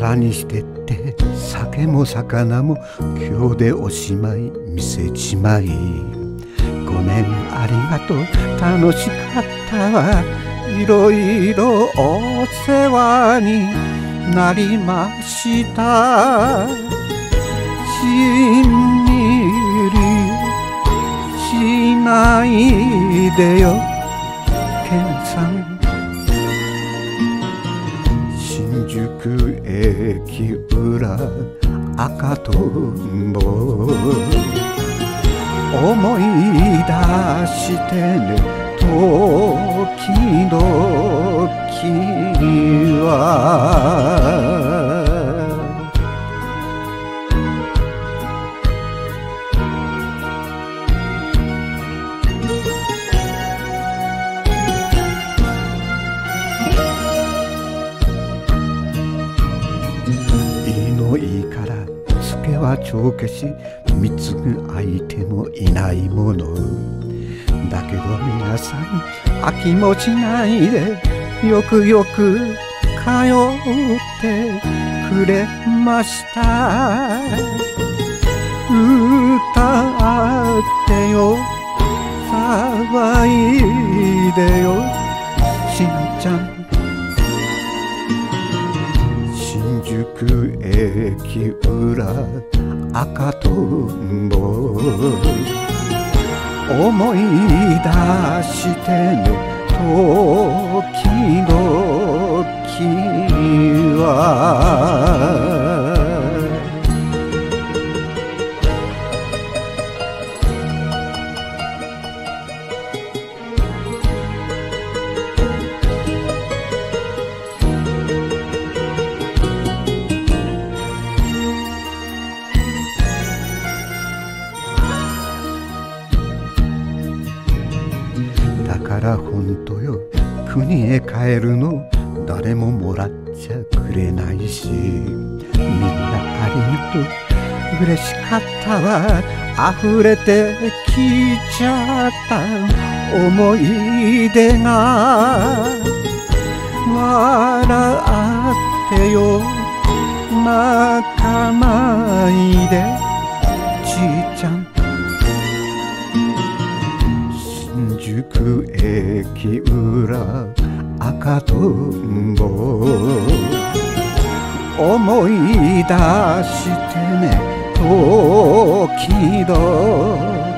空にしてって酒も魚も今日でおしまい見せちまい。5年ありがとう。楽しかったわ。いろいろお世話になりました。しんみりしないでよ。ケンさん。新宿駅裏赤とんぼ。思い出してね時々は。いいからは帳消し貢ぐ相手もいないもの。だけど皆さん飽きもしないでよくよく通ってくれました。歌新宿駅裏赤とんぼ。思い出してねから本当よ。国へ帰るの誰ももらっちゃくれないし。みんなありがとう嬉しかったわ。溢れてきちゃった思い出が。笑ってよ。泣かないで。ちいちゃん宿駅裏赤とんぼ。思い出してね時々。